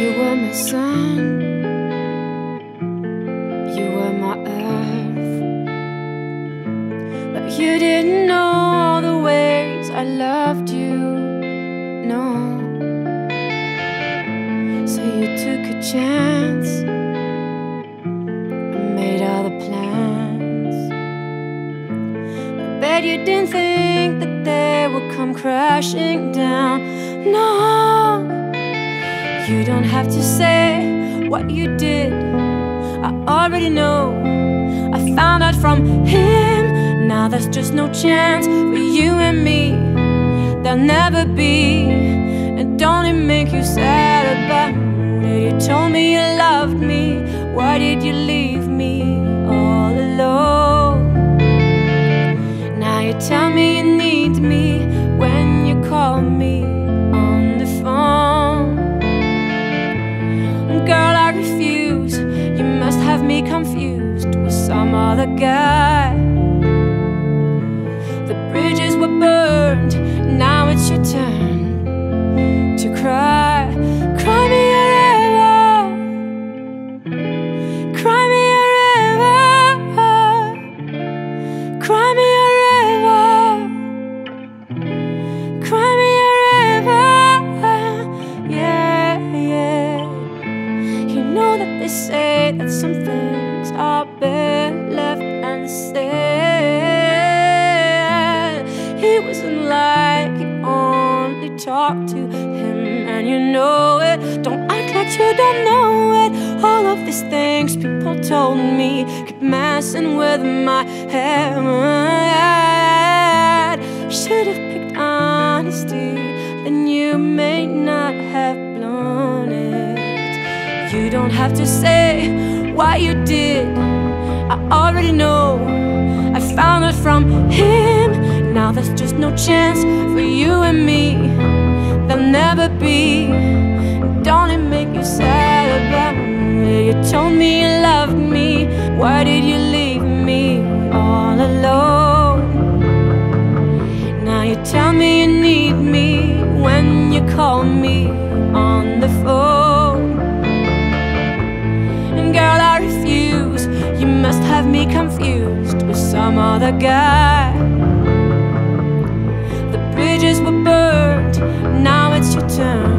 You were my sun, you were my earth, but you didn't know all the ways I loved you. No, so you took a chance and made the plans. I bet you didn't think that they would come crashing down. No. You don't have to say what you did. I already know. I found out from him. Now there's just no chance for you and me. There'll never be. And don't it make you sad about me? You told me you loved me. Why did you leave me all alone? Now you tell me confused with some other guy. The bridges were burned, now it's your turn to cry. Cry me a river, cry me a river, cry me a river, cry me a river, yeah, yeah. You know that they say that some things are better left unsaid. He wasn't like you only talked to him, and you know it. Don't act like you don't know it. All of these things people told me keep messing with my head. Should have picked honesty, then you may not have blown it. You don't have to say why you did. I already know. I found it from him. Now there's just no chance for you and me. There'll never be. Don't it make you sad about me? You told me you loved me. Why did you leave me all alone? Now you tell me be confused with some other guy. The bridges were burned, now it's your turn.